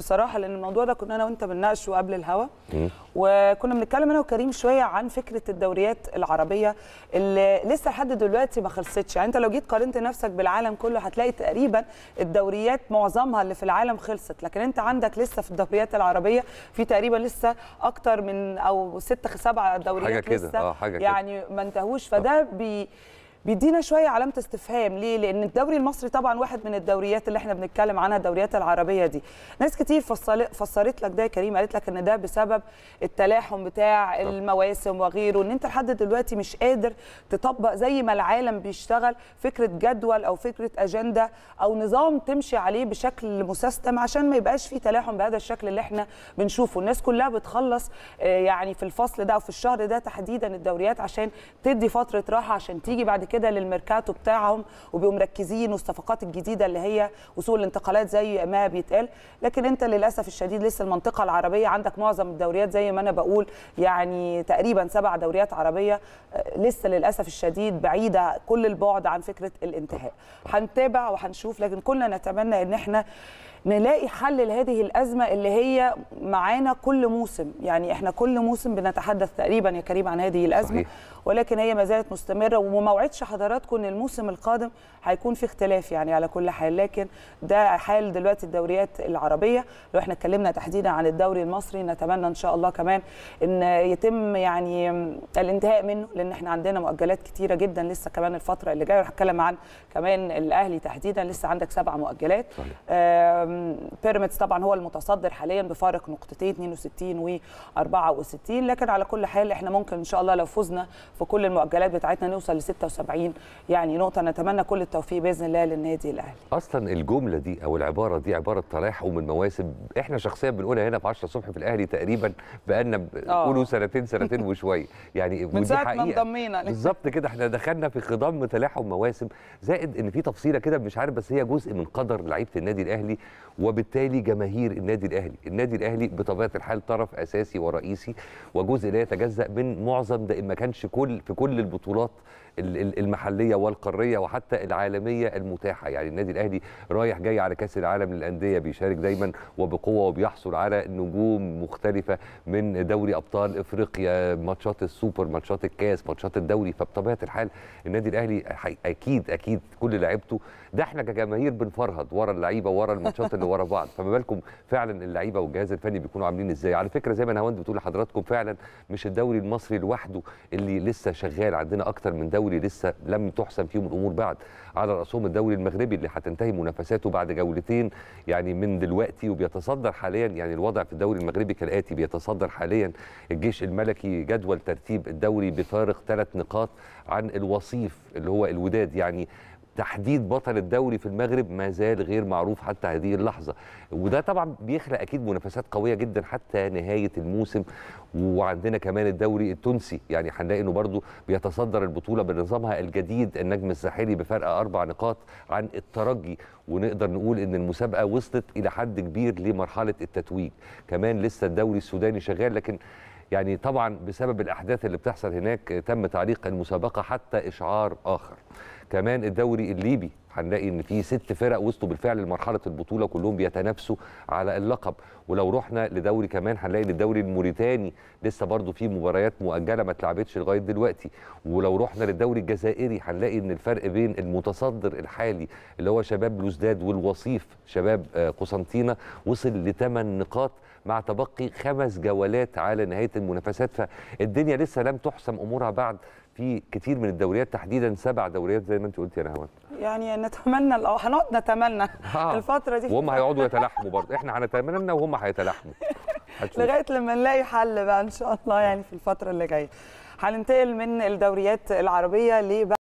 بصراحة لأن الموضوع ده كنا أنا وأنت بنناقشه قبل الهوا. وكنا بنتكلم أنا وكريم شوية عن فكرة الدوريات العربية اللي لسه لحد دلوقتي ما خلصتش. يعني أنت لو جيت قارنت نفسك بالعالم كله هتلاقي تقريبا الدوريات معظمها اللي في العالم خلصت. لكن أنت عندك لسه في الدوريات العربية في تقريبا لسه أكتر من أو ست سبع دوريات حاجة كده، لسه آه، حاجة كده. يعني ما انتهوش. فده بي بيدينا شوية علامة استفهام. ليه؟ لأن الدوري المصري طبعا واحد من الدوريات اللي إحنا بنتكلم عنها الدوريات العربية دي. ناس كتير فسرت لك ده يا كريم قالت لك إن ده بسبب التلاحم بتاع المواسم وغيره إن أنت لحد دلوقتي مش قادر تطبق زي ما العالم بيشتغل فكرة جدول أو فكرة أجندة أو نظام تمشي عليه بشكل مسيستم عشان ما يبقاش في تلاحم بهذا الشكل اللي إحنا بنشوفه. الناس كلها بتخلص آه، يعني في الفصل ده أو في الشهر ده تحديدا الدوريات عشان تدي فترة راحة عشان تيجي بعد كده للميركاتو بتاعهم وبيبقوا مركزين والصفقات الجديدة اللي هي وسوق الانتقالات زي ما بيتقال. لكن انت للأسف الشديد لسه المنطقة العربية عندك معظم الدوريات زي ما أنا بقول يعني تقريبا سبع دوريات عربية آه، لسه للأسف الشديد بعيدة كل البعد عن فكرة الانتهاء. هنتابع وهنشوف لكن كلنا نتمنى إن إحنا نلاقي حل لهذه الأزمة اللي هي معانا كل موسم. يعني إحنا كل موسم بنتحدث تقريبا يا كريم عن هذه الأزمة صحيح. ولكن هي ما زالت مستمرة وما وعدش حضراتكم إن الموسم القادم هيكون في اختلاف يعني على كل حال. لكن ده حال دلوقتي الدوريات العربية. لو إحنا اتكلمنا تحديدا عن الدوري المصري نتمنى إن شاء الله كمان إن يتم يعني الانتهاء منه لأن إحنا عندنا مؤجلات كتيرة جدا لسه كمان الفترة اللي جاية. وهتكلم عن كمان الأهلي تحديدا لسه عندك سبع مؤجلات. صحيح. آم، بيراميدز طبعا هو المتصدر حاليا بفارق نقطتين 62 و 64 لكن على كل حال إحنا ممكن إن شاء الله لو فزنا في كل المؤجلات بتاعتنا نوصل ل 76 يعني نقطة نتمنى كل التوفيق بإذن الله للنادي الأهلي. أصلا الجملة دي أو العبارة دي عبارة تلاحم من مواسم إحنا شخصيا بنقولها هنا في 10 الصبح في الأهلي تقريبا بقالنا آه. بنقولوا سنتين سنتين وشوية. يعني من ساعة ما انضمينا. بالظبط كده. إحنا دخلنا في خضم تلاحم مواسم زائد إن في تفصيلة كده مش عارف بس هي جزء من قدر لعيبة النادي الأهلي وبالتالي جماهير النادي الأهلي النادي الأهلي بطبيعة الحال طرف أساسي ورئيسي وجزء لا يتجزأ من معظم ده إن ما كانش كل في كل البطولات ال- ال- المحلية والقارية وحتى العالمية المتاحة. يعني النادي الأهلي رايح جاي على كأس العالم للأندية بيشارك دايما وبقوة وبيحصل على نجوم مختلفة من دوري أبطال إفريقيا ماتشات السوبر ماتشات الكاس ماتشات الدوري. فبطبيعة الحال النادي الأهلي أكيد أكيد كل لعيبته. ده إحنا كجماهير بنفرهد ورا اللعيبة ورا الماتشات اللي ورا بعض. فما بالكم فعلا اللعيبة والجهاز الفني بيكونوا عاملين إزاي؟ على فكرة زي ما نهاوند بتقول لحضراتكم فعلا مش الدوري المصري لوحده اللي لسه شغال. عندنا أكتر من دوري لسه لم تحسم فيهم الأمور بعد. على رأسهم الدوري المغربي اللي هتنتهي منافساته بعد جولتين يعني من دلوقتي وبيتصدر حاليا يعني الوضع في الدوري المغربي كالآتي بيتصدر حاليا الجيش الملكي جدول ترتيب الدوري بفارق ثلاث نقاط عن الوصيف اللي هو الوداد. يعني تحديد بطل الدوري في المغرب ما زال غير معروف حتى هذه اللحظة. وده طبعا بيخلق أكيد منافسات قوية جدا حتى نهاية الموسم. وعندنا كمان الدوري التونسي يعني هنلاقي إنه برضه بيتصدر البطولة بنظامها الجديد النجم الساحلي بفرق أربع نقاط عن الترجي. ونقدر نقول إن المسابقة وصلت إلى حد كبير لمرحلة التتويج. كمان لسه الدوري السوداني شغال لكن يعني طبعا بسبب الأحداث اللي بتحصل هناك تم تعليق المسابقة حتى إشعار آخر. كمان الدوري الليبي هنلاقي إن في ست فرق وصلوا بالفعل لمرحلة البطولة كلهم بيتنافسوا على اللقب. ولو رحنا لدوري كمان هنلاقي إن الدوري الموريتاني لسه برضه فيه مباريات مؤجلة ما اتلعبتش لغاية دلوقتي. ولو رحنا للدوري الجزائري هنلاقي إن الفرق بين المتصدر الحالي اللي هو شباب بلوزداد والوصيف شباب آه، قسنطينة وصل لثمان نقاط مع تبقي خمس جولات على نهاية المنافسات. فالدنيا لسه لم تحسم أمورها بعد في كتير من الدوريات تحديدا سبع دوريات زي ما انت قلت يا نهوان. يعني نتمنى ال- هنقعد نتمنى آه. الفترة دي. وهم هيقعدوا يتلاحموا برضه. إحنا هنتمنى وهم هيتلاحموا. لغاية لما نلاقي حل بقى إن شاء الله يعني في الفترة اللي جاية. هننتقل من الدوريات العربية لبقى